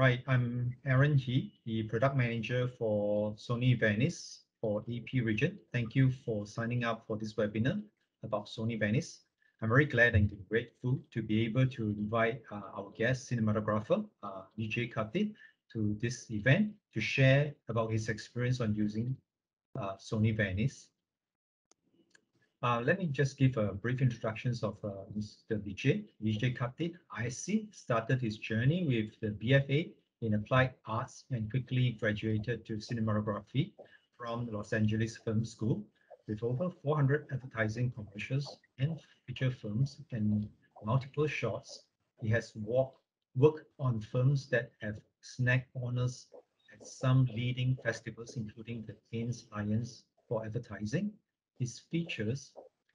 Right, I'm Aaron Hee, the product manager for Sony Venice for EP region. Thank you for signing up for this webinar about Sony Venice. I'm very glad and grateful to be able to invite uh, our guest cinematographer, uh, Vijay to this event to share about his experience on using uh, Sony Venice. Uh, let me just give a brief introductions of uh, Mr. Vijay. Vijay Kartik, IC, started his journey with the BFA in Applied Arts and quickly graduated to cinematography from Los Angeles Film School with over 400 advertising commercials and feature films and multiple shots. He has worked on films that have snagged honors at some leading festivals, including the Cannes Lions for advertising. His features,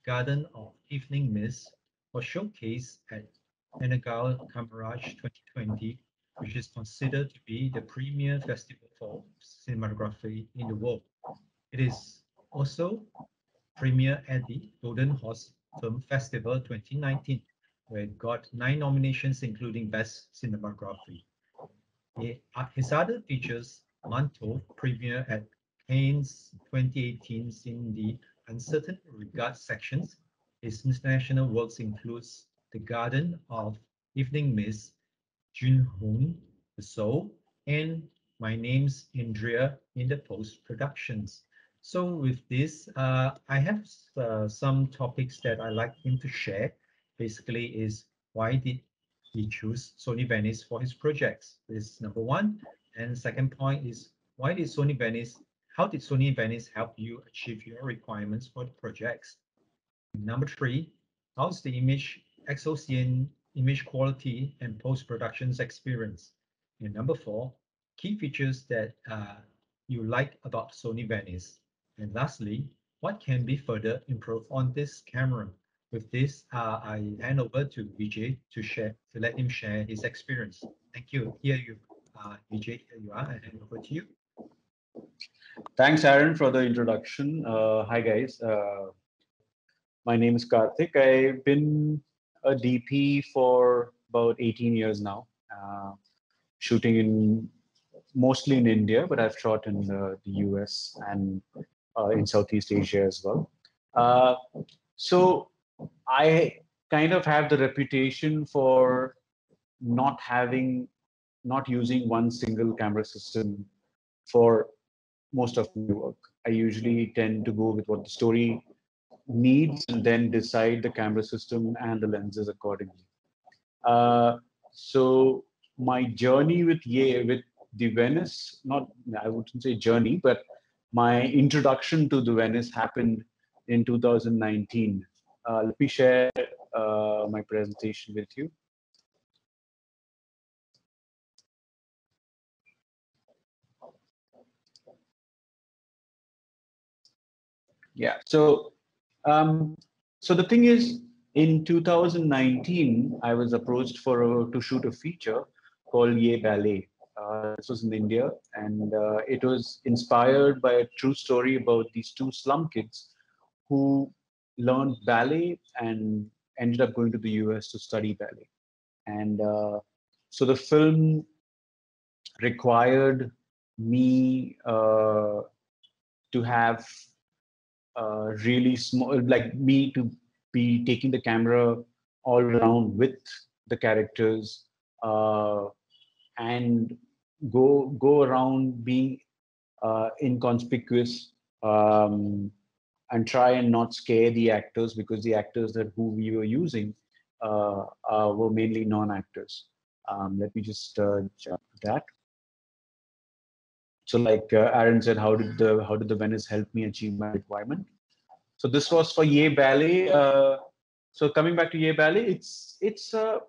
Garden of Evening Mist, was showcased at Energa Camerimage 2020, which is considered to be the premier festival for cinematography in the world. It is also premier at the Golden Horse Film Festival 2019, where it got nine nominations, including Best Cinematography. Uh, his other features, Manto, premier at Cannes 2018 in the Un Certain Regard sections. His international works includes The Garden of Evening Mist, Jun Hoon, The Soul, and My Name's Indria in the post-productions. So with this, uh, I have uh, some topics that I like him to share. Basically is why did he choose Sony Venice for his projects? This is number one. And second point is why did Sony Venice, how did Sony Venice help you achieve your requirements for the projects? Number three, how's the image XOCN image quality and post-productions experience? And number four, key features that uh, you like about Sony Venice. And lastly, what can be further improved on this camera? With this, uh, I hand over to Vijay to share, to let him share his experience. Thank you. Here you, uh, Vijay, here you are. I hand over to you. Thanks, Aaron, for the introduction. Uh, hi, guys. Uh, my name is Kartik. I've been a DP for about 18 years now, uh, shooting in mostly in India, but I've shot in the US and uh, in Southeast Asia as well. Uh, so I kind of have the reputation for not having, not using one single camera system for most of my work. I usually tend to go with what the story needs and then decide the camera system and the lenses accordingly. Uh, so my journey with with the Venice, not I wouldn't say journey, but my introduction to the Venice happened in 2019. Uh, let me share uh, my presentation with you. Yeah, so um, so the thing is, in 2019, I was approached for a, to shoot a feature called Yeh Ballet. Uh, this was in India, and uh, it was inspired by a true story about these two slum kids who learned ballet and ended up going to the US to study ballet. And uh, so the film required me uh, to have uh, really small, like me to be taking the camera all around with the characters uh, and go go around being uh, inconspicuous um, and try and not scare the actors because the actors that who we were using uh, were mainly non-actors. Um, let me just uh, jump to that. So, like uh, Aaron said, how did the how did the Venice help me achieve my requirement? So this was for Yeh Ballet. Uh, so coming back to Yeh Ballet, it's it's uh,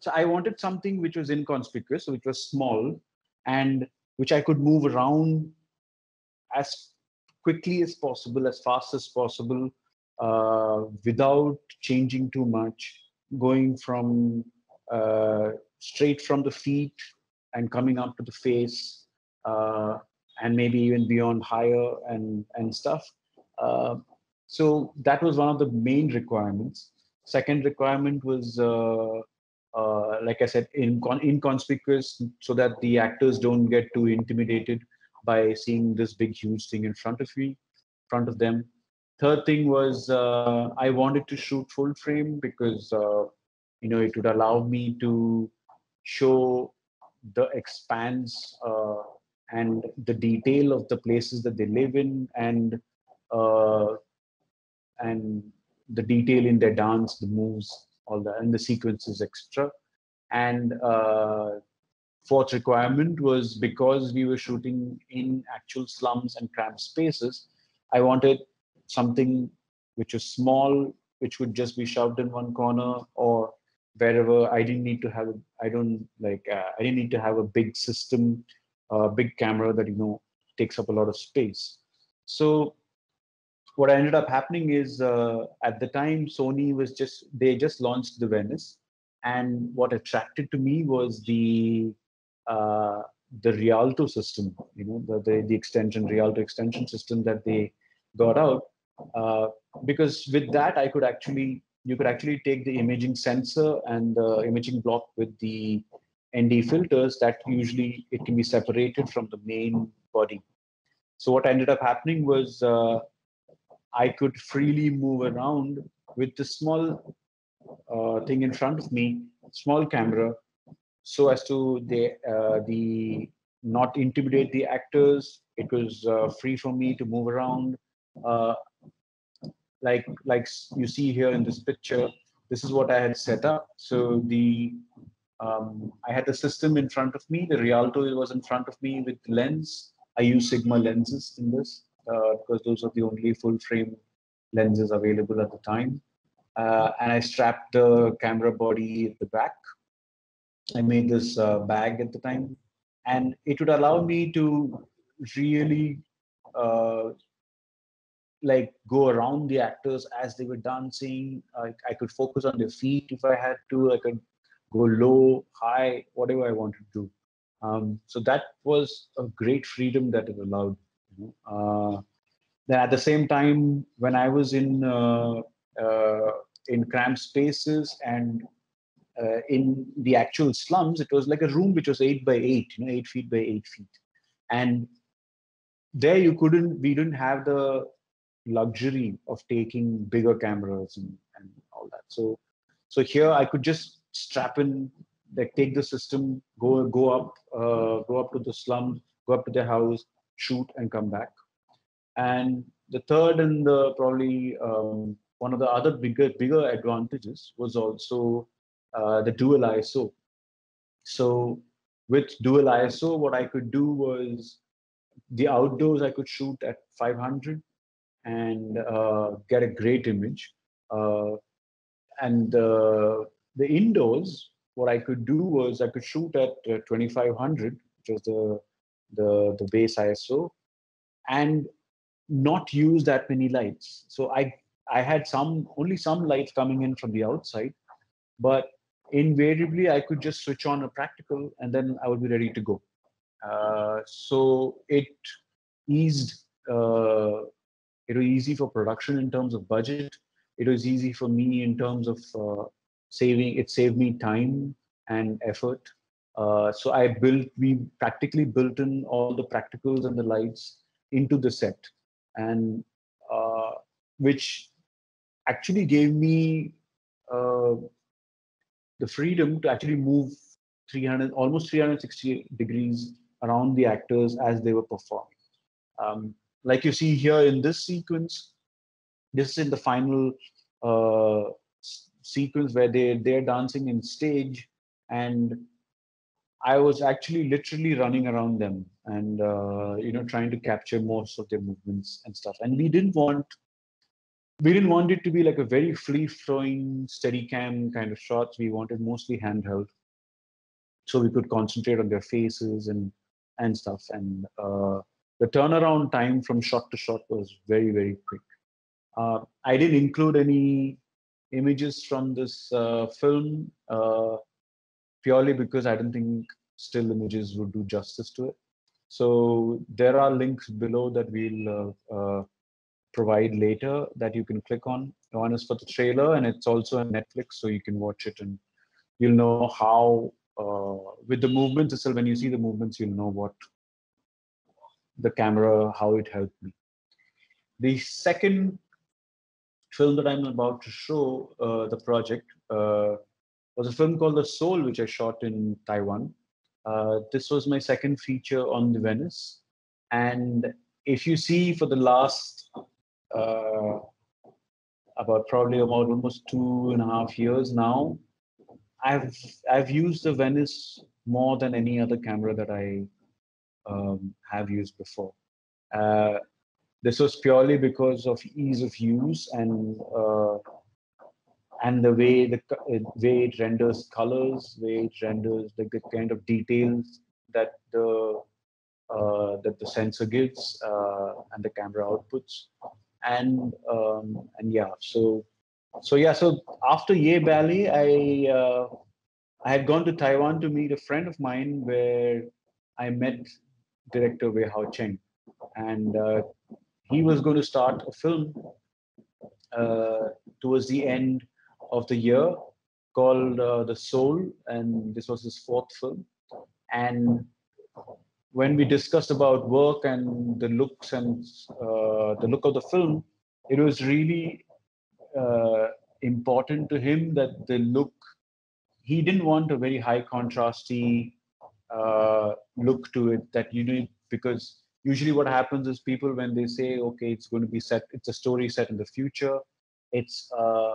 so I wanted something which was inconspicuous, which was small, and which I could move around as quickly as possible, as fast as possible, uh, without changing too much, going from uh, straight from the feet and coming up to the face, uh, and maybe even beyond higher and and stuff. Uh, so that was one of the main requirements. Second requirement was uh, uh, like I said, in inconspicuous so that the actors don't get too intimidated by seeing this big, huge thing in front of me, front of them. Third thing was uh, I wanted to shoot full frame because you know it would allow me to show the expanse uh, and the detail of the places that they live in and uh, and the detail in their dance, the moves, all that, and the sequences, extra. And uh, fourth requirement was because we were shooting in actual slums and cramped spaces, I wanted something which was small, which would just be shoved in one corner or wherever I didn't need to have, I don't like, uh, I didn't need to have a big system, a big camera that, you know, takes up a lot of space. So what ended up happening is uh, at the time Sony was just they just launched the Venice, and what attracted to me was the uh, the Rialto system, you know, the, the, the extension Rialto extension system that they got out, uh, because with that I could actually you could actually take the imaging sensor and the imaging block with the ND filters that usually it can be separated from the main body. So what ended up happening was uh, I could freely move around with the small uh, thing in front of me, small camera, so as to the uh, the not intimidate the actors. It was uh, free for me to move around, uh, like like you see here in this picture. This is what I had set up. So the um, I had the system in front of me. The Rialto was in front of me with lens. I use Sigma lenses in this uh, because those are the only full frame lenses available at the time. Uh, and I strapped the camera body at the back. I made this uh, bag at the time, and it would allow me to really uh, like go around the actors as they were dancing. I, I could focus on their feet if I had to. I could go low, high, whatever I wanted to do. Um, so that was a great freedom that it allowed. Uh, then at the same time, when I was in uh, uh, in cramped spaces and uh, in the actual slums, it was like a room which was eight by eight, you know, eight feet by eight feet, and there you couldn't, we didn't have the luxury of taking bigger cameras and, and all that. So, so here I could just strap in, like take the system, go go up, uh, go up to the slum, go up to the house, shoot, and come back. And the third and the probably um, one of the other bigger bigger advantages was also uh, the dual ISO. So with dual ISO, what I could do was the outdoors I could shoot at 500 and uh, get a great image. Uh, and uh, the indoors, what I could do was I could shoot at uh, 2500, which was the the the base ISO, and not use that many lights. So I I had some only some lights coming in from the outside, but invariably I could just switch on a practical and then I would be ready to go. Uh, so it eased. Uh, it was easy for production in terms of budget. It was easy for me in terms of uh, saving. It saved me time and effort. Uh, so I built. We practically built in all the practicals and the lights into the set and uh, which actually gave me uh, the freedom to actually move 300 almost 360 degrees around the actors as they were performing um, like you see here in this sequence this is in the final uh, sequence where they they're dancing in stage and I was actually literally running around them and uh, you know trying to capture most of their movements and stuff. And we didn't want we didn't want it to be like a very free flowing steady cam kind of shots. We wanted mostly handheld, so we could concentrate on their faces and and stuff. And uh, the turnaround time from shot to shot was very very quick. Uh, I didn't include any images from this uh, film uh, purely because I didn't think still images would do justice to it. So there are links below that we'll uh, uh, provide later that you can click on. One is for the trailer, and it's also on Netflix, so you can watch it and you'll know how uh, with the movements itself. When you see the movements, you'll know what the camera how it helped me. The second film that I'm about to show uh, the project uh, was a film called The Soul, which I shot in Taiwan. Uh, this was my second feature on the Venice. And if you see for the last uh, about probably about almost two and a half years now, I've I've used the Venice more than any other camera that I um, have used before. Uh, this was purely because of ease of use and uh, and the way the way it renders colors, way it renders the, the kind of details that the uh, that the sensor gives uh, and the camera outputs, and um, and yeah, so so yeah, so after Yeh Ballet, I uh, I had gone to Taiwan to meet a friend of mine where I met director Wei Hao Cheng, and uh, he was going to start a film uh, towards the end of the year called uh, The Soul, and this was his fourth film. And when we discussed about work and the looks and uh, the look of the film, it was really uh, important to him that the look. He didn't want a very high contrasty uh, look to it that you know because usually what happens is people when they say okay it's going to be set it's a story set in the future it's uh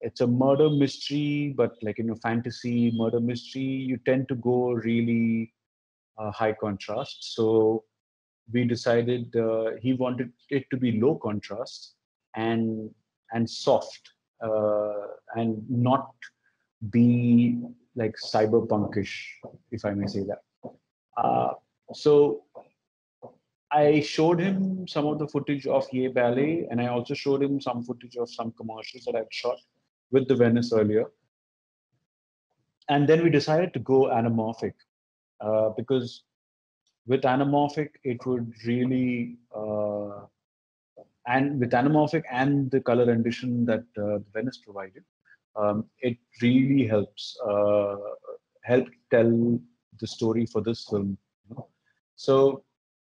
it's a murder mystery but like in a fantasy murder mystery you tend to go really uh, high contrast. So we decided uh, he wanted it to be low contrast and and soft uh, and not be like cyberpunkish if i may say that. Uh, so I showed him some of the footage of Yeh Ballet, and I also showed him some footage of some commercials that I'd shot with the Venice earlier. And then we decided to go anamorphic uh, because with anamorphic, it would really, uh, and with anamorphic and the color rendition that uh, Venice provided, um, it really helps uh, help tell the story for this film. So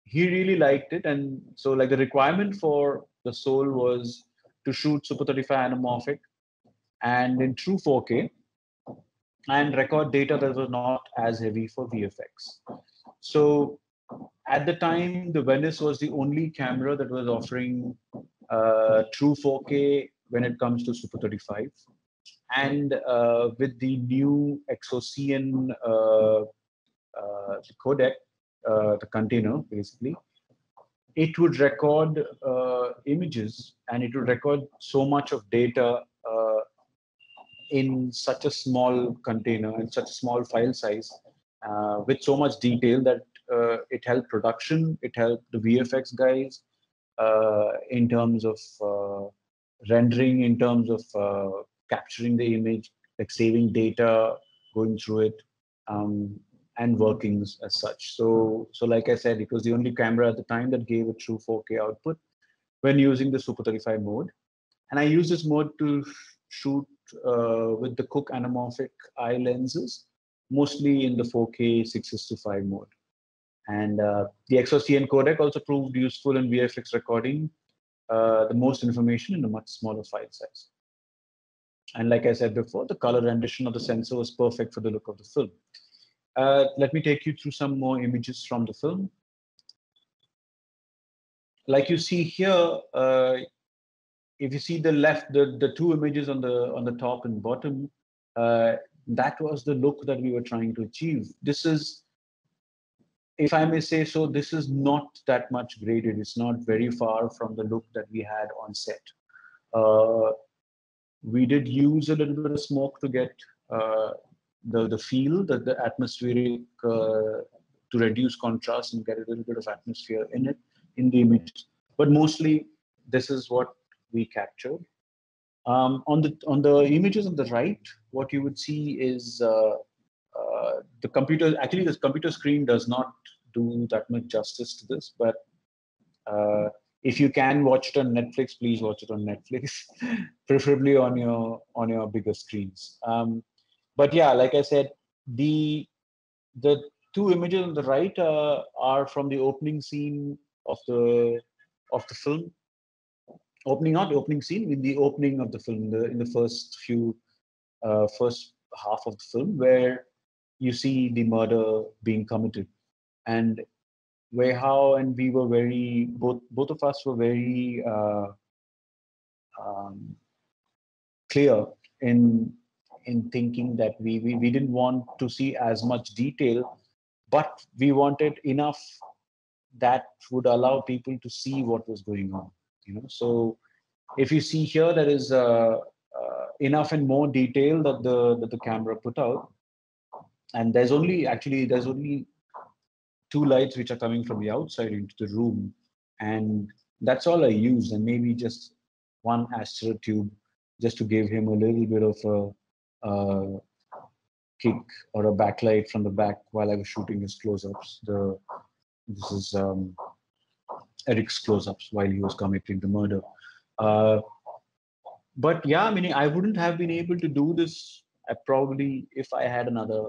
he really liked it. And so like the requirement for the soul was to shoot super 35 anamorphic and in true 4k and record data that was not as heavy for vfx so at the time the venice was the only camera that was offering uh, true 4k when it comes to super 35 and uh, with the new XOCN uh, uh, codec the container basically, it would record uh, images and it would record so much of data uh, in such a small container and such a small file size uh, with so much detail that uh, it helped production, it helped the VFX guys uh, in terms of rendering, in terms of capturing the image, like saving data, going through it. Um, and workings as such. So, so like I said, it was the only camera at the time that gave a true 4K output when using the Super 35 mode. And I use this mode to shoot uh, with the Cooke anamorphic eye lenses, mostly in the 4K 6 to 5 mode. And uh, the XOCN codec also proved useful in VFX recording uh, the most information in a much smaller file size. And like I said before, the color rendition of the sensor was perfect for the look of the film. Uh, let me take you through some more images from the film. Like you see here, uh, if you see the left, the, the two images on the on the top and bottom, uh, that was the look that we were trying to achieve. This is, if I may say so, this is not that much graded. It's not very far from the look that we had on set. Uh, we did use a little bit of smoke to get uh, the, the feel, the, the atmospheric, uh, to reduce contrast and get a little bit of atmosphere in it, in the image. But mostly, this is what we captured. Um, on the on the images on the right, what you would see is uh, uh, the computer. Actually, this computer screen does not do that much justice to this, but uh, if you can watch it on Netflix, please watch it on Netflix, preferably on your on your bigger screens. Um, but yeah, like I said, the the two images on the right uh, are from the opening scene of the of the film. Opening, not the opening scene, in the opening of the film, the, in the first few, uh, first half of the film, where you see the murder being committed, and where how and we were very both both of us were very uh, um, clear in in thinking that we, we we didn't want to see as much detail but we wanted enough that would allow people to see what was going on you know? So if you see here there is uh, uh, enough and more detail that the that the camera put out. And there's only actually there's only two lights which are coming from the outside into the room. And that's all i used and maybe just one astro tube just to give him a little bit of a, a kick or a backlight from the back while I was shooting his close-ups. The this is um, Eric's close-ups while he was committing the murder. Uh, but yeah, I mean, I wouldn't have been able to do this I uh, probably if I had another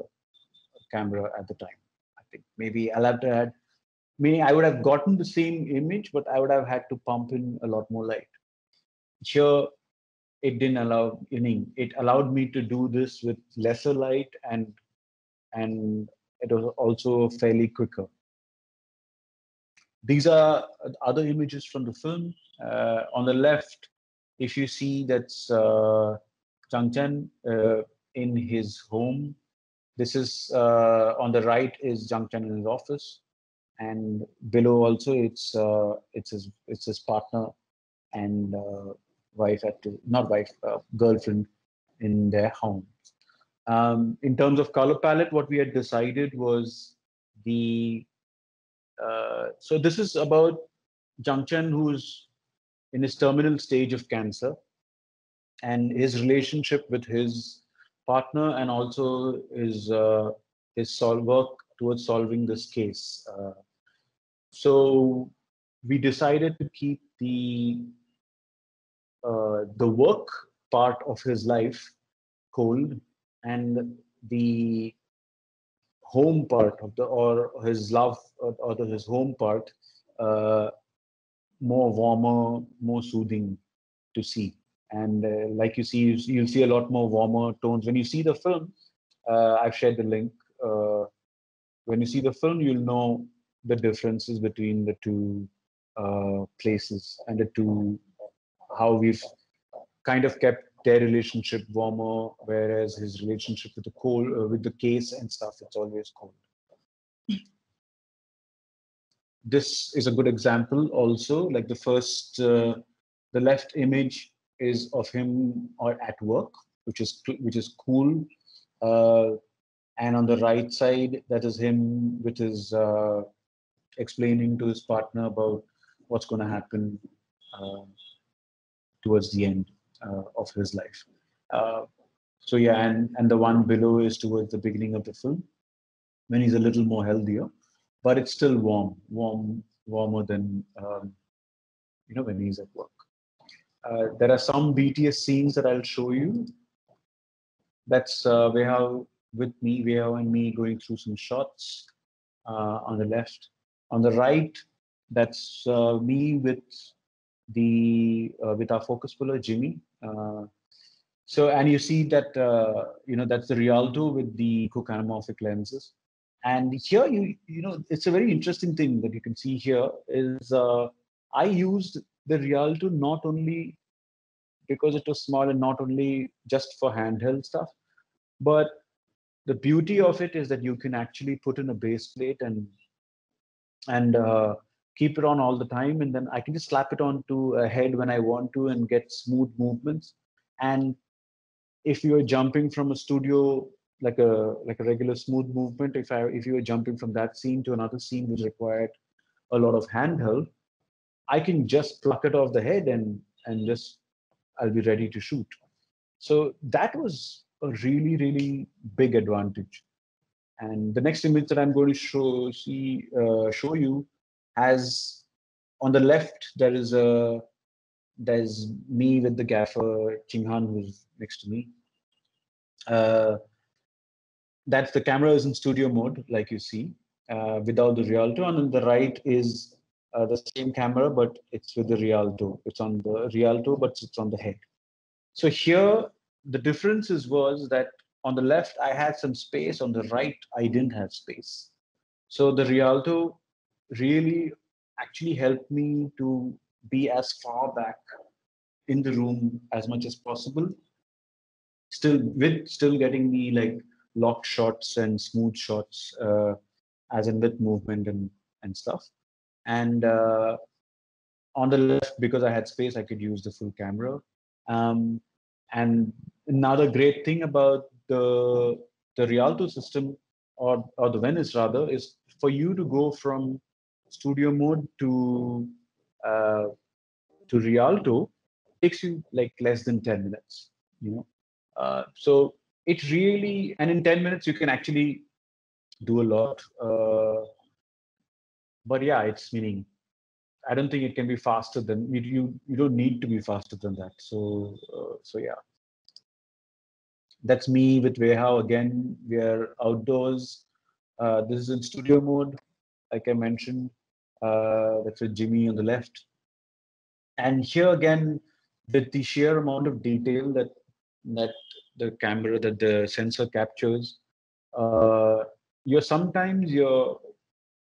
camera at the time. I think maybe I'll have to add. Maybe I would have gotten the same image, but I would have had to pump in a lot more light. Here, it didn't allow any it allowed me to do this with lesser light and and it was also fairly quicker. These are other images from the film. Uh, on the left if you see that's uh, Chang Chen uh, in his home this is uh, on the right is Chang Chen in his office and below also it's uh, it's his it's his partner and uh, wife had to not wife uh, girlfriend in their home um, in terms of color palette what we had decided was the uh, so this is about Chen who's in his terminal stage of cancer and his relationship with his partner and also his uh, his work towards solving this case. Uh, so we decided to keep the the work part of his life cold and the home part of the or his love or, the, his home part uh, more warmer more soothing to see. And uh, like you see you, you'll see a lot more warmer tones. When you see the film uh, i've shared the link uh, when you see the film you'll know the differences between the two uh, places and the two how we've kind of kept their relationship warmer, whereas his relationship with the cold, uh, with the case and stuff, it's always cold. This is a good example also, like the first, uh, the left image is of him or at work, which is which is cool. Uh, and on the right side, that is him with his uh, explaining to his partner about what's going to happen uh, towards the end uh, of his life. Uh, so yeah, and and the one below is towards the beginning of the film when he's a little more healthier, but it's still warm, warm, warmer than um, you know when he's at work. Uh, there are some BTS scenes that I'll show you. That's uh, have with me, have and me going through some shots uh, on the left. On the right, that's uh, me with the uh, with our focus puller Jimmy. Uh, so and you see that uh, you know that's the Rialto with the Cooke anamorphic lenses. And here you you know it's a very interesting thing that you can see here is I used the Rialto not only because it was small and not only just for handheld stuff, but the beauty of it is that you can actually put in a base plate and and uh, keep it on all the time and then i can just slap it onto a head when i want to and get smooth movements. And if you're jumping from a studio like a like a regular smooth movement if i if you're jumping from that scene to another scene which required a lot of handheld i can just pluck it off the head and and just i'll be ready to shoot. So that was a really really big advantage. And the next image that i'm going to show see uh, show you as on the left there is a there's me with the gaffer Ching Han who's next to me. Uh, that's the camera is in studio mode, like you see, uh, without the Rialto. And on the right is uh, the same camera, but it's with the Rialto. It's on the Rialto, but it's on the head. So here, the differences was that on the left, I had some space. On the right, I didn't have space. So the Rialto really actually helped me to be as far back in the room as much as possible. Still with still getting the like locked shots and smooth shots uh, as in with movement and and stuff. And uh, on the left because i had space i could use the full camera. Um, and another great thing about the the rialto system or or the venice rather is for you to go from studio mode to uh, to rialto takes you like less than 10 minutes you know? Uh, so it really and in 10 minutes you can actually do a lot uh, but yeah it's meaning i don't think it can be faster than you you, you don't need to be faster than that so uh, so yeah. That's me with Weihao again. We're outdoors. Uh, this is in studio mode like i mentioned uh, that's with jimmy on the left. And here again with the sheer amount of detail that that the camera that the sensor captures uh, you're sometimes you're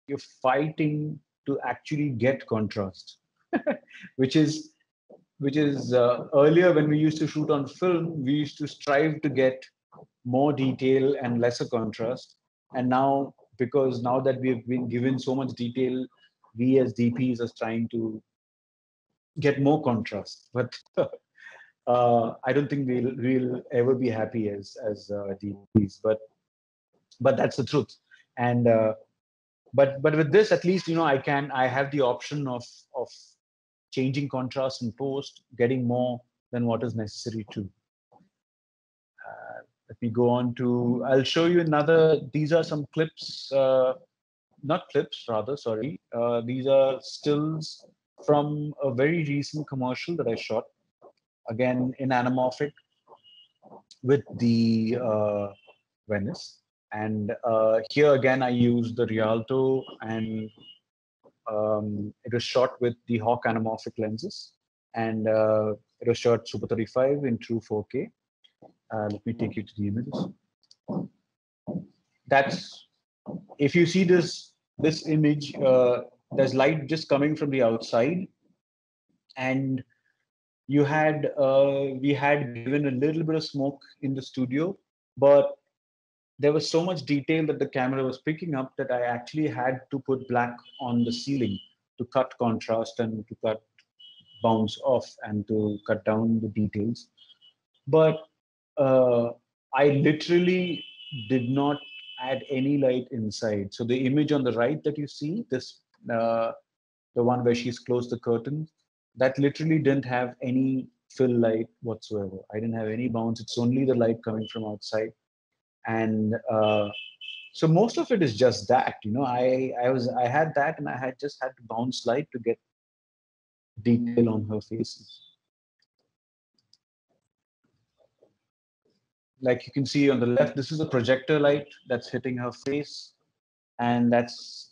you're fighting to actually get contrast which is which is uh, earlier when we used to shoot on film we used to strive to get more detail and lesser contrast. And now because now that we've been given so much detail we as dps are trying to get more contrast but uh, I don't think we'll we'll ever be happy as as uh, DPs, but but that's the truth. And uh, but but with this, at least you know I can I have the option of of changing contrast in post, getting more than what is necessary to. Let me go on to. I'll show you another. These are some clips. Uh, not clips, rather. Sorry. Uh, these are stills from a very recent commercial that I shot again in anamorphic with the uh, Venice. And uh, here again, I used the Rialto and um, it was shot with the Hawk anamorphic lenses. And uh, it was shot Super 35 in true 4K. Let me take you to the images. That's, if you see this, this image, uh, there's light just coming from the outside. And you had uh, we had given a little bit of smoke in the studio but there was so much detail that the camera was picking up that i actually had to put black on the ceiling to cut contrast and to cut bounce off and to cut down the details but uh, i literally did not add any light inside so the image on the right that you see this uh, the one where she's closed the curtain that literally didn't have any fill light whatsoever. I didn't have any bounce. It's only the light coming from outside. And uh, so most of it is just that, you know, I, I was, I had that and I had just had to bounce light to get detail on her faces. Like you can see on the left, this is a projector light that's hitting her face. And that's,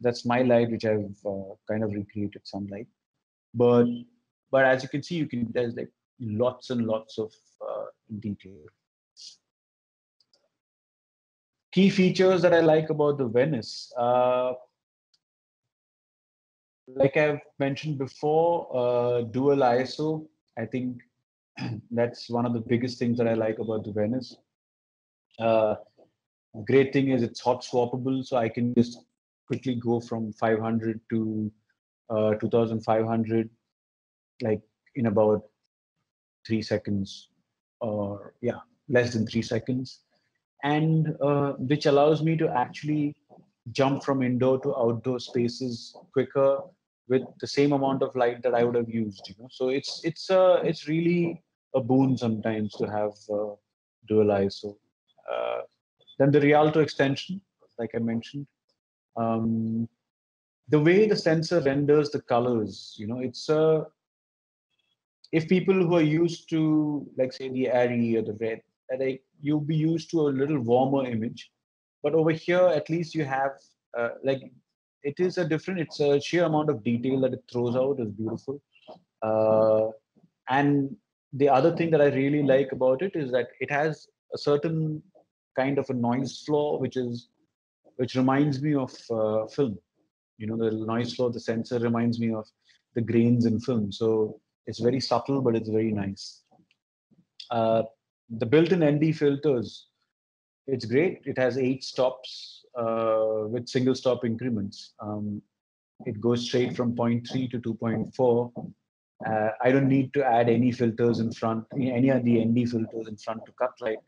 that's my light, which I've uh, kind of recreated some light but but as you can see you can there's like lots and lots of uh, detail key features that i like about the venice uh, like i've mentioned before uh, dual iso i think that's one of the biggest things that i like about the venice uh, great thing is it's hot swappable so i can just quickly go from 500 to uh, 2500 like in about three seconds or yeah less than three seconds and uh, which allows me to actually jump from indoor to outdoor spaces quicker with the same amount of light that I would have used. You know, so it's it's uh, it's really a boon sometimes to have uh, dual ISO. Uh, then the Rialto extension, like I mentioned, um, the way the sensor renders the colors, you know, it's a if people who are used to like say the ARRI or the red like you'll be used to a little warmer image, but over here at least you have uh, like it is a different. It's a sheer amount of detail that it throws out is beautiful, uh, and the other thing that I really like about it is that it has a certain kind of a noise floor, which is which reminds me of uh, film. You know, the noise floor, the sensor reminds me of the grains in film. So it's very subtle, but it's very nice. Uh, the built-in ND filters, it's great. It has eight stops uh, with single stop increments. Um, it goes straight from 0.3 to 2.4 uh, I don't need to add any filters in front, any of the ND filters in front to cut light.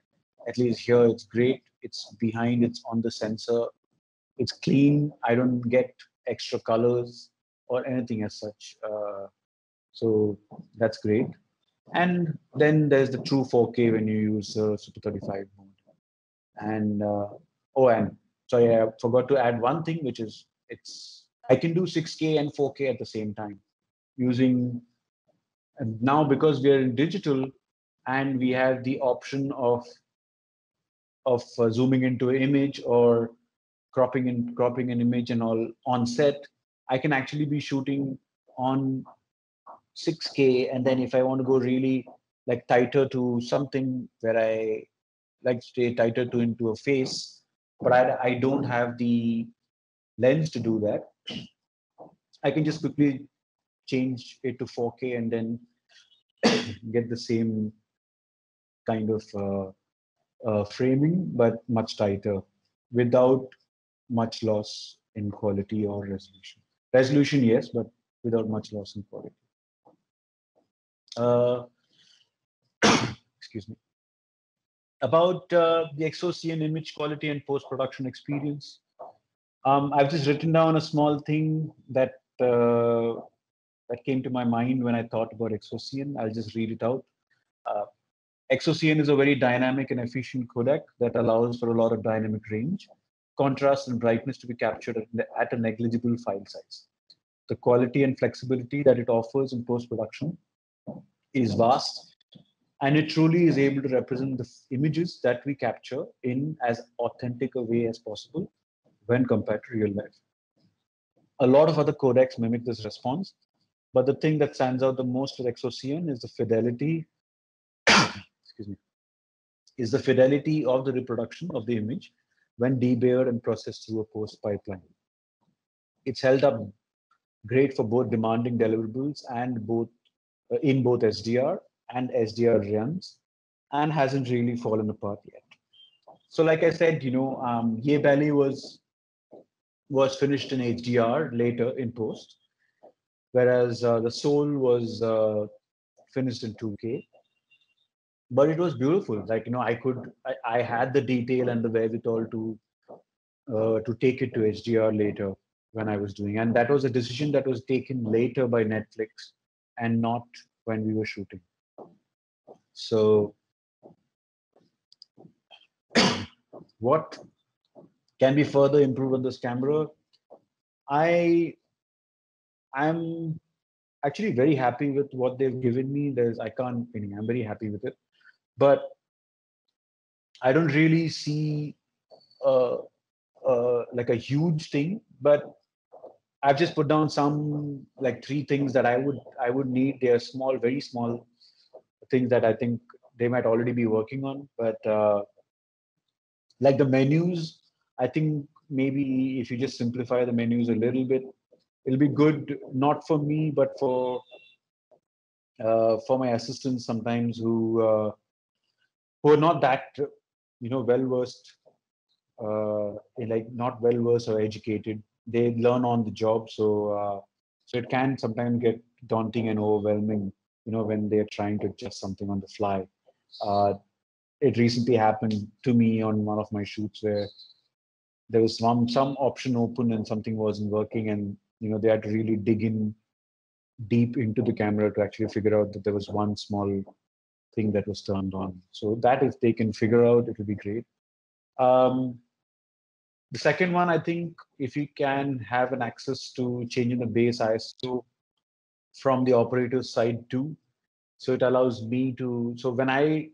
At least here it's great. It's behind, it's on the sensor. It's clean. I don't get extra colors or anything as such. Uh, so that's great. And then there's the true 4K when you use uh, Super 35 mode. And uh, oh, and sorry, I forgot to add one thing, which is it's I can do 6K and 4K at the same time using and now because we are in digital and we have the option of of uh, zooming into an image or cropping and cropping an image and all on set, I can actually be shooting on 6K. And then if I want to go really like tighter to something where I like stay tighter to into a face, but I, I don't have the lens to do that. I can just quickly change it to 4K and then get the same kind of uh, uh, framing, but much tighter without much loss in quality or resolution. Resolution, yes, but without much loss in quality. Uh, excuse me. About uh, the XOCN image quality and post-production experience, um, I've just written down a small thing that uh, that came to my mind when I thought about XOCN. I'll just read it out. Uh, is a very dynamic and efficient codec that allows for a lot of dynamic range, contrast, and brightness to be captured at a negligible file size. The quality and flexibility that it offers in post-production is vast, and it truly is able to represent the images that we capture in as authentic a way as possible when compared to real life. A lot of other codecs mimic this response, but the thing that stands out the most with XOCN is the fidelity, excuse me, is the fidelity of the reproduction of the image when debayered and processed through a post pipeline. It's held up great for both demanding deliverables and both uh, in both SDR and SDR runs and hasn't really fallen apart yet. So like I said, you know, um, Yeh Ballet was was finished in HDR later in post whereas uh, the soul was uh, finished in 2K. But it was beautiful. Like you know, I could, I, I had the detail and the wherewithal to uh, to take it to HDR later when I was doing, and that was a decision that was taken later by Netflix and not when we were shooting. So, what can be further improved on this camera? I I'm actually very happy with what they've given me. There's I can't meaning I'm very happy with it, but I don't really see uh, uh, like a huge thing. But I've just put down some like three things that I would I would need. They're small, very small things that I think they might already be working on. But uh, like the menus, I think maybe if you just simplify the menus a little bit, it'll be good not for me but for uh, for my assistants sometimes who uh, who are not that you know well versed uh, like not well versed or educated. They learn on the job so uh, so it can sometimes get daunting and overwhelming you know when they're trying to adjust something on the fly. Uh, it recently happened to me on one of my shoots where there was some some option open and something wasn't working and you know they had to really dig in deep into the camera to actually figure out that there was one small thing that was turned on. So that if they can figure out it will be great. Um, the second one i think if you can have an access to changing the base iso from the operator side too. So it allows me to so when i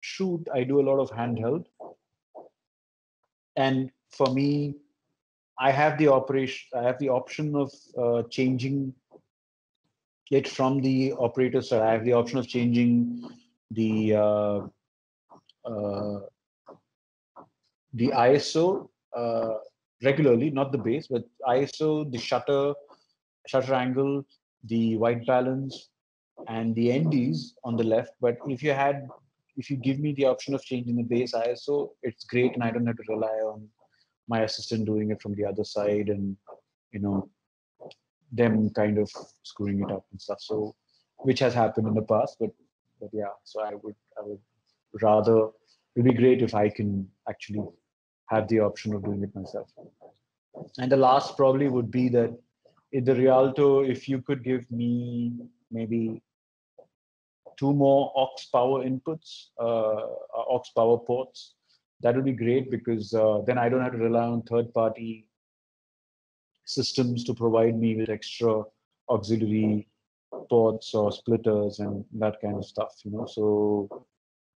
shoot, I do a lot of handheld. And for me, I have the operation, I have the option of uh, changing it from the operator side. I have the option of changing the uh, uh, the ISO uh, regularly, not the base, but ISO, the shutter, shutter angle, the white balance, and the NDs on the left. But if you had, if you give me the option of changing the base ISO, it's great, and I don't have to rely on my assistant doing it from the other side, and you know, them kind of screwing it up and stuff. So, which has happened in the past, but but yeah. So I would I would rather it'd be great if I can actually have the option of doing it myself. And the last probably would be that in the Rialto, if you could give me maybe two more aux power inputs, uh, aux power ports, that would be great because uh, then I don't have to rely on third party systems to provide me with extra auxiliary ports or splitters and that kind of stuff, you know. So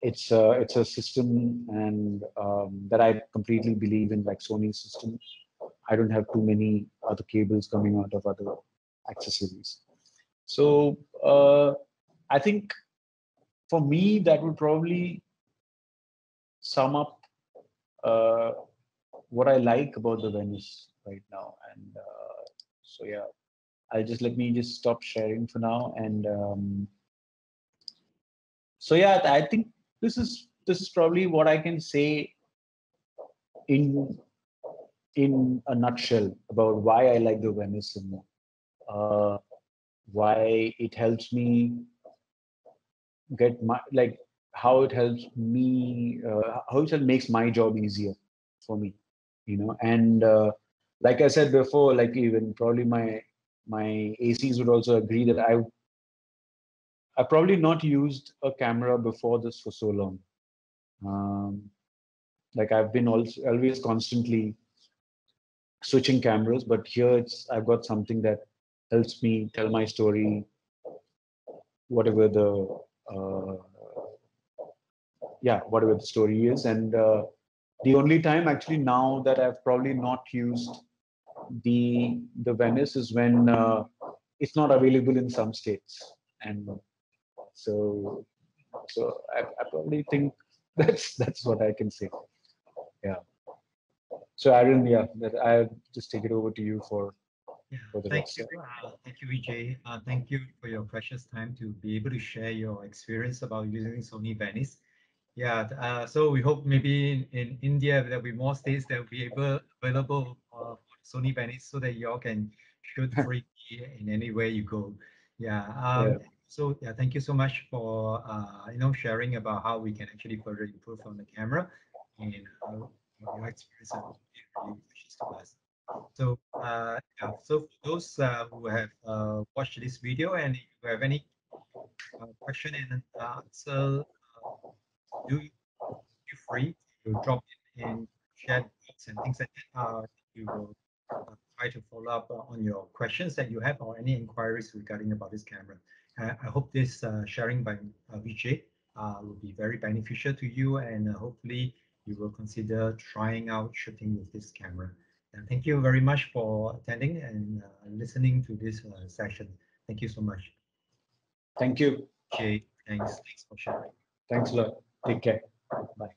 it's a it's a system and um, that I completely believe in, like Sony systems. I don't have too many other cables coming out of other accessories. So uh, I think for me that would probably sum up uh, what I like about the Venice right now. And uh, so yeah, I'll just let me just stop sharing for now. And um, so yeah, I think this is this is probably what I can say in in a nutshell about why I like the Venice and uh, why it helps me get my like how it helps me uh, how it makes my job easier for me you know? And uh, like i said before like even probably my my acs would also agree that i i probably not used a camera before this for so long. Um, like i've been also always constantly switching cameras but here it's i've got something that helps me tell my story whatever the uh, yeah whatever the story is and uh, the only time actually now that i've probably not used the the venice is when uh, it's not available in some states and so so I, I probably think that's that's what i can say yeah so aaron yeah that i just take it over to you for yeah, thank you. Uh, thank you, Vijay. Uh, thank you for your precious time to be able to share your experience about using Sony Venice. Yeah, uh, so we hope maybe in, in India there'll be more states that will be able available uh, for Sony Venice so that you all can shoot free in any way you go. Yeah. Um, yeah. So yeah, thank you so much for uh, you know sharing about how we can actually further improve on the camera and uh, your experience really precious to us. So uh, yeah, so for those uh, who have uh, watched this video and if you have any uh, question and answer do you free to drop in chat and things like that. Uh, you will uh, try to follow up on your questions that you have or any inquiries regarding about this camera. Uh, I hope this uh, sharing by uh, Vijay uh, will be very beneficial to you and uh, hopefully you will consider trying out shooting with this camera. And thank you very much for attending and uh, listening to this uh, session. Thank you so much. Thank you. Okay, thanks. Thanks for sharing. Thanks a lot. Take care bye